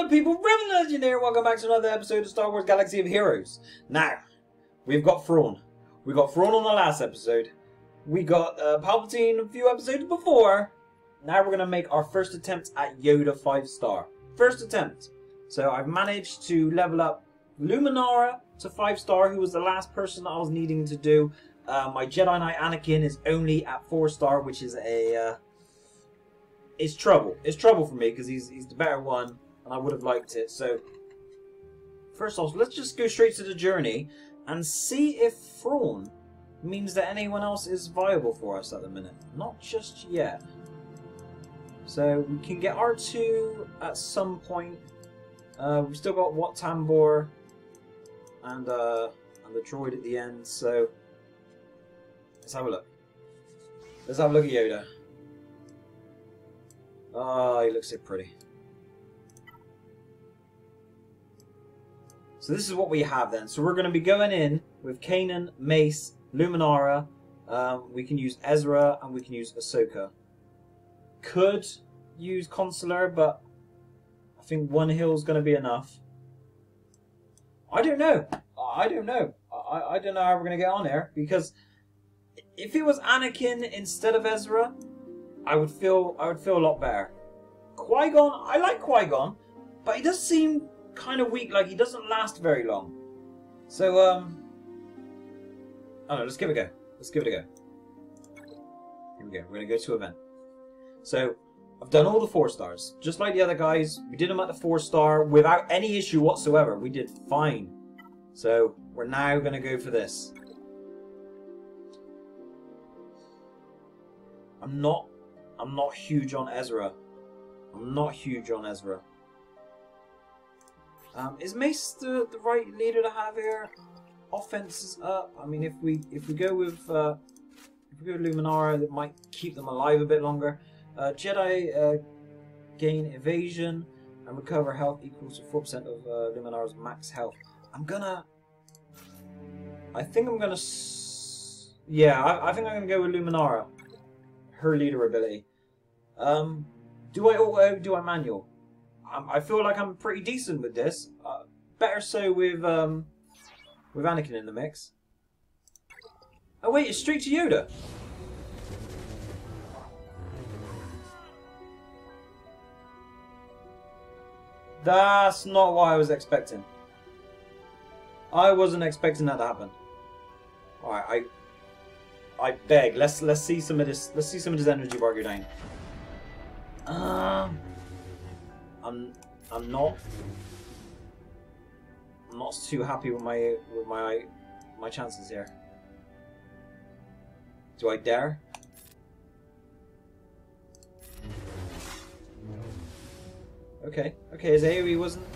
up, people? Revan Legend here. Welcome back to another episode of Star Wars Galaxy of Heroes. Now, we've got Thrawn. We got Thrawn on the last episode. We got uh, Palpatine a few episodes before. Now we're going to make our first attempt at Yoda 5 star. First attempt. So I've managed to level up Luminara to 5 star, who was the last person I was needing to do. Uh, my Jedi Knight Anakin is only at 4 star, which is a... Uh, it's trouble. It's trouble for me because he's he's the better one, and I would have liked it. So, first off, let's just go straight to the journey and see if Thrawn means that anyone else is viable for us at the minute. Not just yet. So we can get R2 at some point. Uh, we've still got Wat Tambor and uh, and the droid at the end. So let's have a look. Let's have a look at Yoda. Oh, he looks so pretty. So this is what we have then. So we're going to be going in with Kanan, Mace, Luminara. Um, we can use Ezra and we can use Ahsoka. Could use Consular, but I think one hill is going to be enough. I don't know. I don't know. I, I don't know how we're going to get on here because if it was Anakin instead of Ezra, I would feel I would feel a lot better. Qui Gon, I like Qui Gon, but he does seem kind of weak. Like he doesn't last very long. So um, oh no, let's give it a go. Let's give it a go. Here we go. We're gonna go to event. So I've done all the four stars, just like the other guys. We did them at the four star without any issue whatsoever. We did fine. So we're now gonna go for this. I'm not I'm not huge on Ezra. I'm not huge on Ezra. Um, is Mace the, the right leader to have here? Offense is up. I mean, if we if we go with uh, if we go with Luminara, that might keep them alive a bit longer. Uh, Jedi uh, gain evasion and recover health equals to four percent of uh, Luminara's max health. I'm gonna. I think I'm gonna. Yeah, I, I think I'm gonna go with Luminara. Her leader ability. Um, do I auto? Do I manual? Um, I feel like I'm pretty decent with this. Uh, better so with um, with Anakin in the mix. Oh wait, it's straight to Yoda. That's not what I was expecting. I wasn't expecting that to happen. Alright, I I beg, let's let's see some of this let's see some of this energy bar go down. Um, I'm I'm not I'm not too happy with my with my my chances here. Do I dare? Okay, okay, his AoE wasn't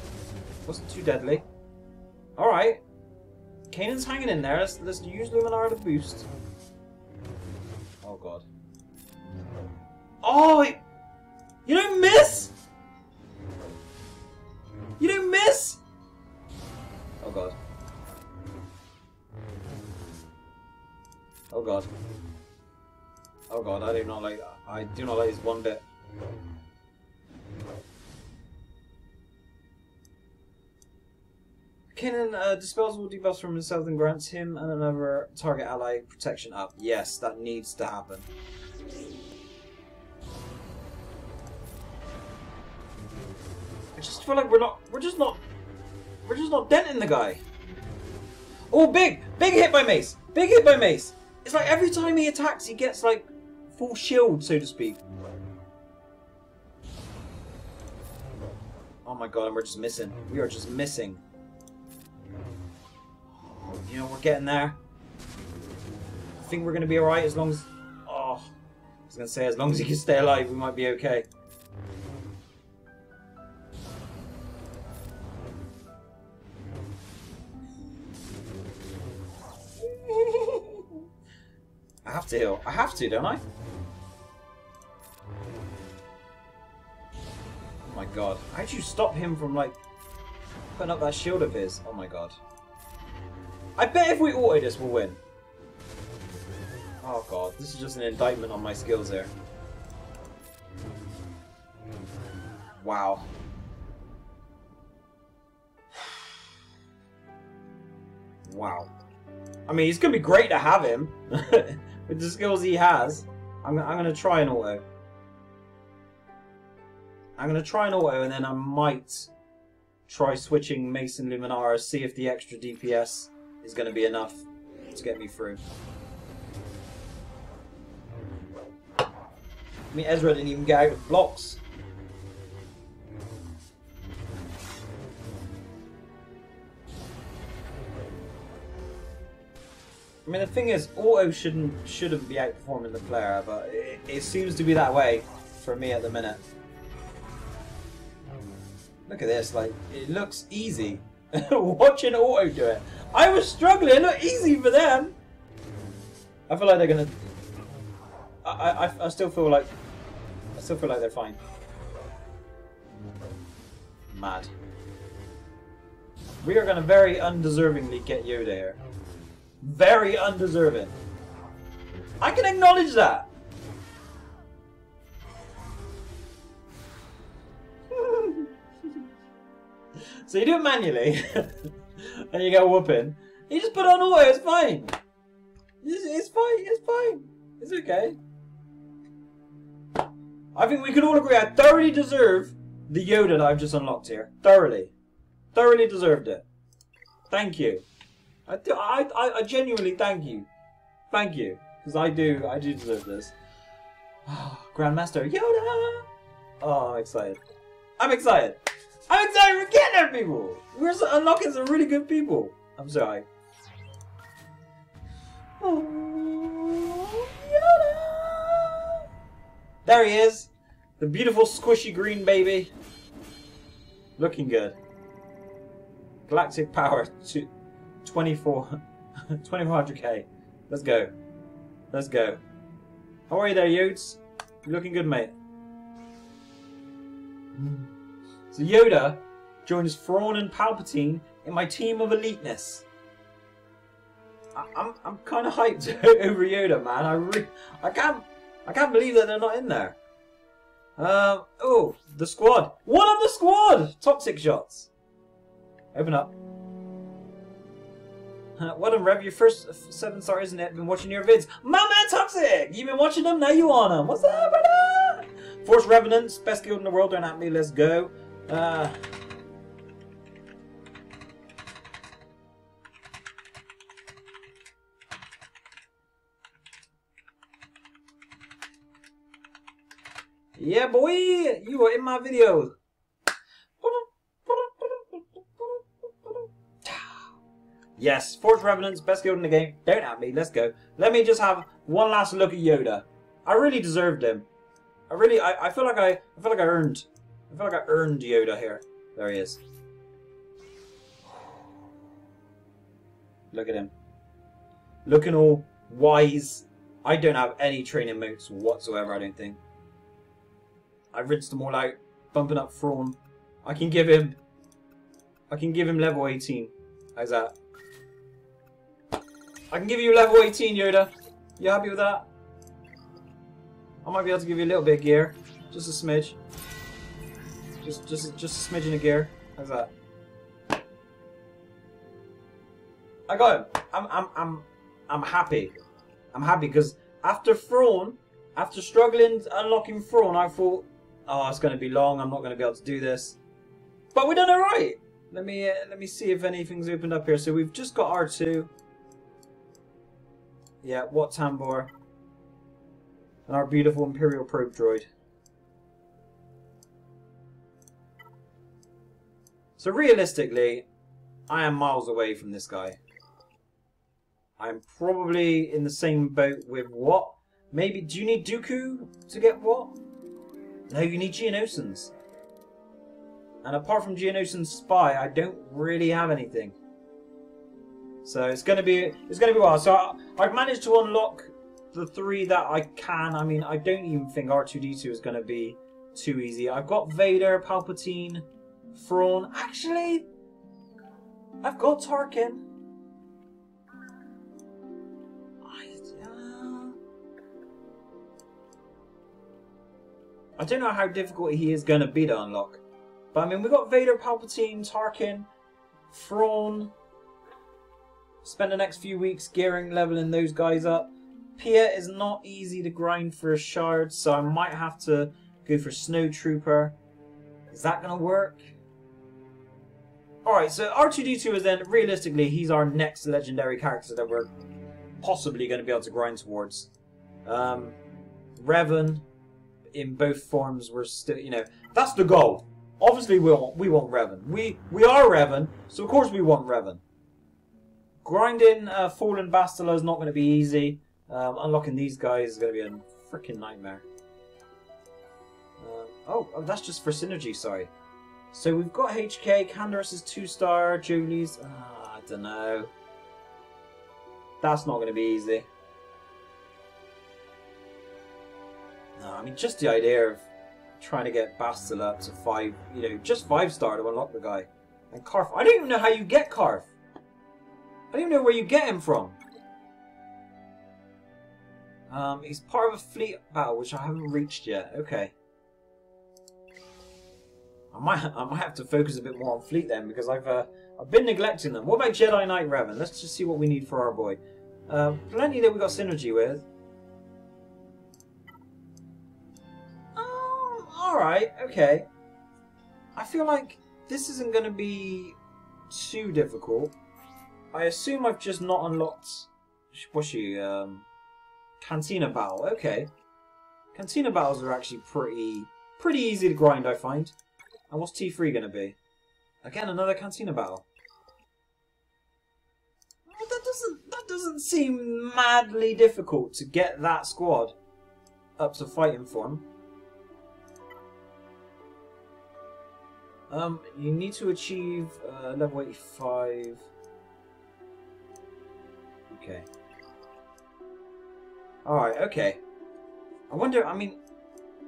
wasn't too deadly. All right, Kanan's hanging in there. Let's let's use Luminara to boost. Oh god. Oh, it, you don't miss! God. Oh god, I do not like that. I do not like this one bit. Kanan uh, dispels all debuffs from himself and grants him and another target ally protection up. Yes, that needs to happen. I just feel like we're not, we're just not, we're just not denting the guy. Oh, big, big hit by Mace, big hit by Mace. It's like every time he attacks, he gets like full shield, so to speak. Oh my god, and we're just missing. We are just missing. You know, we're getting there. I think we're going to be alright as long as... Oh, I was going to say, as long as he can stay alive, we might be okay. have to heal. I have to, don't I? Oh my god. How'd you stop him from, like, putting up that shield of his? Oh my god. I bet if we auto this, we'll win. Oh god, this is just an indictment on my skills here. Wow. Wow. I mean, it's going to be great to have him with the skills he has. I'm, I'm going to try an auto. I'm going to try an auto and then I might try switching Mason Luminara, see if the extra DPS is going to be enough to get me through. I mean, Ezra didn't even get out of blocks. Mean, the thing is, auto shouldn't shouldn't be outperforming the player, but it, it seems to be that way for me at the minute. Look at this, like, it looks easy. Watching auto do it. I was struggling, it looked easy for them. I feel like they're gonna... I, I, I still feel like... I still feel like they're fine. Mad. We are gonna very undeservingly get Yoda here. Very undeserving. I can acknowledge that. so you do it manually, and you get whooping. You just put on auto, it's fine. It's, it's fine, it's fine. It's okay. I think we can all agree I thoroughly deserve the Yoda that I've just unlocked here. Thoroughly. Thoroughly deserved it. Thank you. I, do. I, I genuinely thank you. Thank you. Because I do, I do deserve this. Grandmaster Yoda! Oh, I'm excited. I'm excited. I'm excited we're getting there, people! We're unlocking some really good people. I'm sorry. Oh, Yoda! There he is. The beautiful squishy green baby. Looking good. Galactic power to 24, 2400k. Let's go. Let's go. How are you there, Yodes? You looking good, mate? So Yoda joins Thrawn and Palpatine in my team of eliteness. I, am I'm, I'm kind of hyped over Yoda, man. I re I can't I can't believe that they're not in there. Um, oh, the squad. One of the squad. Toxic shots. Open up. Well done, Rev. Your first seven stars, isn't it? Been watching your vids. My man Toxic! You've been watching them, now you on them. What's up, brother? Force Revenants, best guild in the world, don't at me, let's go. Uh... Yeah, boy! You were in my video. Yes, Force Revenants, best guild in the game. Don't at me, let's go. Let me just have one last look at Yoda. I really deserved him. I really, I, I feel like I, I feel like I earned, I feel like I earned Yoda here. There he is. Look at him. Looking all wise. I don't have any training moves whatsoever, I don't think. I rinsed them all out, bumping up Thrawn. I can give him, I can give him level 18. How's that? I can give you level 18, Yoda. You happy with that? I might be able to give you a little bit of gear. Just a smidge. Just just just a smidgen of gear. How's that? I got him. I'm I'm I'm I'm happy. I'm happy because after Thrawn, after struggling unlocking Thrawn, I thought, oh, it's going to be long. I'm not going to be able to do this. But we done it right. Let me uh, let me see if anything's opened up here. So we've just got R2. Yeah, Wat Tambor. And our beautiful Imperial probe droid. So realistically, I am miles away from this guy. I'm probably in the same boat with Wat? Maybe, do you need Dooku to get Wat? No, you need Geonosians. And apart from Geonosian Spy, I don't really have anything. So it's going to be it's going to be wild. So I, I've managed to unlock the three that I can. I mean, I don't even think R2D2 is going to be too easy. I've got Vader, Palpatine, Thrawn. Actually, I've got Tarkin. Uh, I don't know how difficult he is going to be to unlock. But I mean, we've got Vader, Palpatine, Tarkin, Thrawn, spend the next few weeks gearing, leveling those guys up. Pia is not easy to grind for a shard, so I might have to go for Snow Trooper. Is that going to work? Alright, so R2-D2 is then, realistically, he's our next legendary character that we're possibly going to be able to grind towards. Um, Revan, in both forms, we're still, you know, that's the goal. Obviously, we want, we want Revan. We, we are Revan, so of course we want Revan. Grinding uh, Fallen Bastila is not going to be easy. Um, unlocking these guys is going to be a freaking nightmare. Uh, oh, oh, that's just for synergy, sorry. So we've got HK, Canderous is 2 star, Julie's, uh, I don't know. That's not going to be easy. No, I mean, just the idea of trying to get Bastila up to 5, you know, just 5 star to unlock the guy. And Carth, I don't even know how you get Carth. I don't even know where you get him from. Um, he's part of a fleet battle, which I haven't reached yet. Okay. I might, I might have to focus a bit more on fleet then, because I've, uh, I've been neglecting them. What about Jedi Knight Revan? Let's just see what we need for our boy. Uh, plenty that we got synergy with. Um, alright, okay. I feel like this isn't going to be too difficult. I assume I've just not unlocked... What's she? Um, Cantina Battle. Okay. Cantina Battles are actually pretty pretty easy to grind, I find. And what's T3 going to be? Again, another Cantina Battle. Well, that doesn't that doesn't seem madly difficult to get that squad up to fighting form. Um, you need to achieve uh, level 85. Okay. Alright, okay. I wonder, I mean,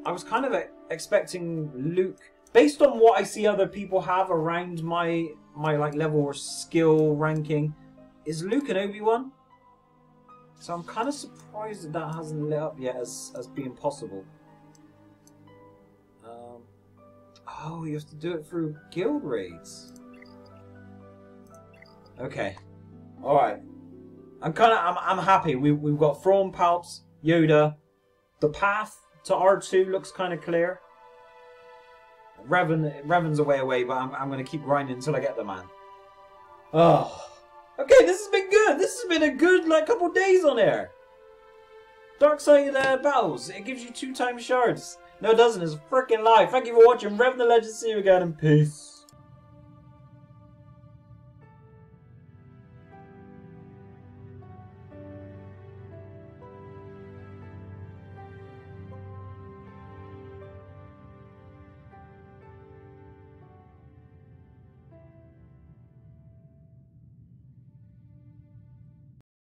I was kind of expecting Luke, based on what I see other people have around my, my like level or skill ranking, is Luke an Obi-Wan? So I'm kind of surprised that that hasn't lit up yet as, as being possible. Um, oh, you have to do it through guild raids. Okay. Alright. I'm kind of I'm, I'm happy. We we've got Thrawn, Palps, Yoda. The path to R2 looks kind of clear. Revan Revan's a way away, but I'm I'm gonna keep grinding until I get the man. Oh. Okay, this has been good. This has been a good like couple days on air. Dark side uh, battles. It gives you two times shards. No, it doesn't. It's a freaking lie. Thank you for watching. Revan the Legend. See you again, and peace.